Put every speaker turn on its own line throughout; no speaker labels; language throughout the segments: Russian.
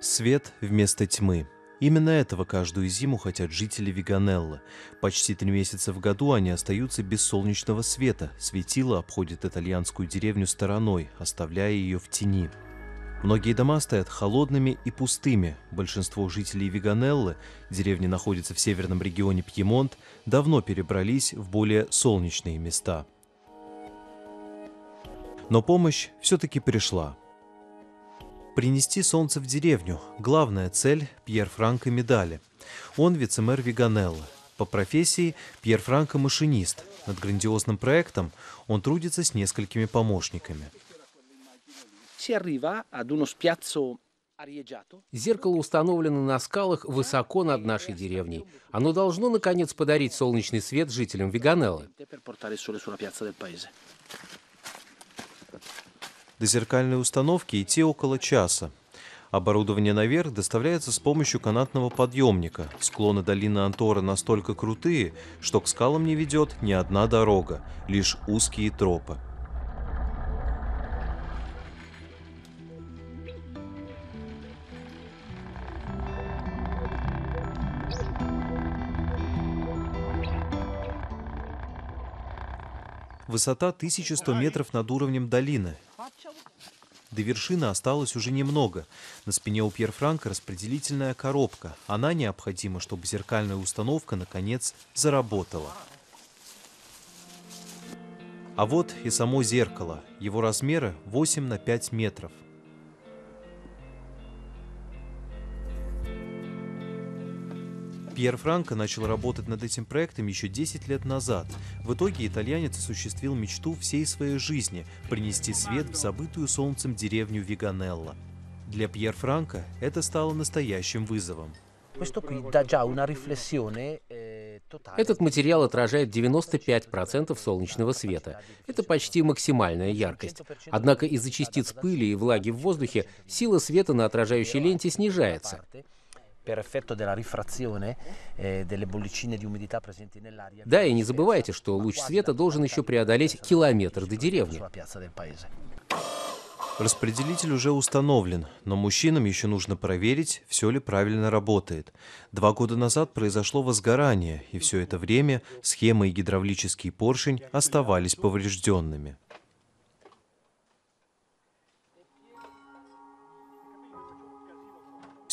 Свет вместо тьмы. Именно этого каждую зиму хотят жители Виганеллы. Почти три месяца в году они остаются без солнечного света. Светило обходит итальянскую деревню стороной, оставляя ее в тени. Многие дома стоят холодными и пустыми. Большинство жителей Виганеллы, деревня находится в северном регионе Пьемонт, давно перебрались в более солнечные места. Но помощь все-таки пришла. Принести солнце в деревню – главная цель Пьер Франко медали. Он вице-мэр Виганеллы. По профессии Пьер Франко – машинист. Над грандиозным проектом он трудится с несколькими помощниками.
Зеркало установлено на скалах высоко над нашей деревней. Оно должно, наконец, подарить солнечный свет жителям Виганеллы.
До зеркальной установки идти около часа. Оборудование наверх доставляется с помощью канатного подъемника. Склоны долины Антора настолько крутые, что к скалам не ведет ни одна дорога, лишь узкие тропы. Высота 1100 метров над уровнем долины. До вершины осталось уже немного. На спине у Пьер Франка распределительная коробка. Она необходима, чтобы зеркальная установка наконец заработала. А вот и само зеркало. Его размеры 8 на 5 метров. Пьер Франко начал работать над этим проектом еще 10 лет назад. В итоге итальянец осуществил мечту всей своей жизни – принести свет в забытую солнцем деревню Виганелла. Для Пьер Франко это стало настоящим вызовом.
Этот материал отражает 95% солнечного света. Это почти максимальная яркость. Однако из-за частиц пыли и влаги в воздухе сила света на отражающей ленте снижается per effetto della rifrazione eh, delle bollicine di umidità presenti nell'aria. Да, и не забывайте, что луч света должен еще преодолеть километр до деревни.
Распределитель уже установлен, но мужчинам еще нужно проверить, все ли правильно работает. Два года назад произошло возгорание, и все это время схема и гидравлический поршень оставались поврежденными.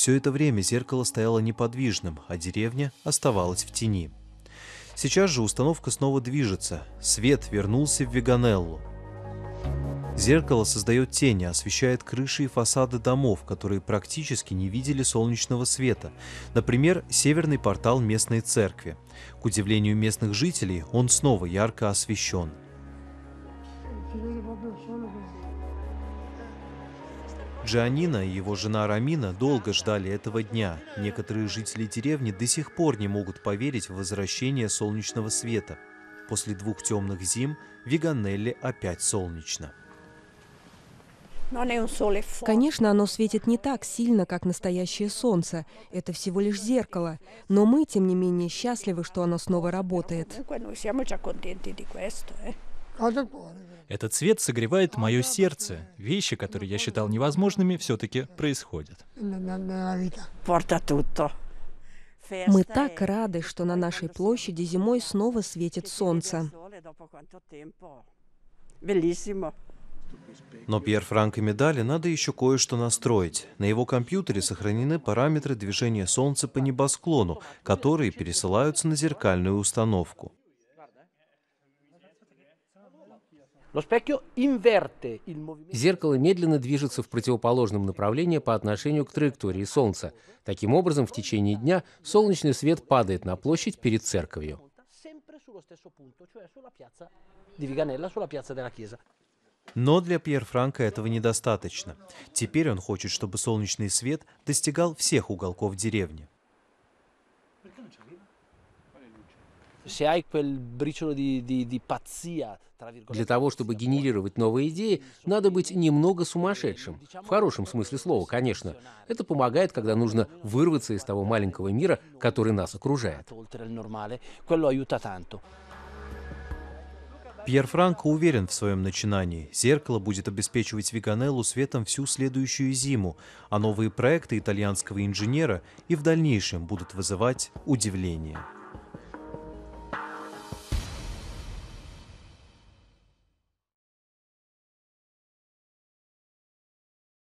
Все это время зеркало стояло неподвижным, а деревня оставалась в тени. Сейчас же установка снова движется. Свет вернулся в Веганеллу. Зеркало создает тени, освещает крыши и фасады домов, которые практически не видели солнечного света. Например, северный портал местной церкви. К удивлению местных жителей, он снова ярко освещен. Джианина и его жена Рамина долго ждали этого дня. Некоторые жители деревни до сих пор не могут поверить в возвращение солнечного света. После двух темных зим Виганелли опять солнечно.
Конечно, оно светит не так сильно, как настоящее солнце. Это всего лишь зеркало. Но мы, тем не менее, счастливы, что оно снова работает.
Этот цвет согревает мое сердце. Вещи, которые я считал невозможными, все-таки происходят.
Мы так рады, что на нашей площади зимой снова светит солнце.
Но Пьер Франко медали надо еще кое-что настроить. На его компьютере сохранены параметры движения Солнца по небосклону, которые пересылаются на зеркальную установку.
Зеркало медленно движется в противоположном направлении по отношению к траектории Солнца. Таким образом, в течение дня солнечный свет падает на площадь перед церковью.
Но для Пьер Франка этого недостаточно. Теперь он хочет, чтобы солнечный свет достигал всех уголков деревни.
Для того, чтобы генерировать новые идеи, надо быть немного сумасшедшим. В хорошем смысле слова, конечно. Это помогает, когда нужно вырваться из того маленького мира, который нас окружает.
Пьер Франко уверен в своем начинании. Зеркало будет обеспечивать Виганеллу светом всю следующую зиму, а новые проекты итальянского инженера и в дальнейшем будут вызывать удивление.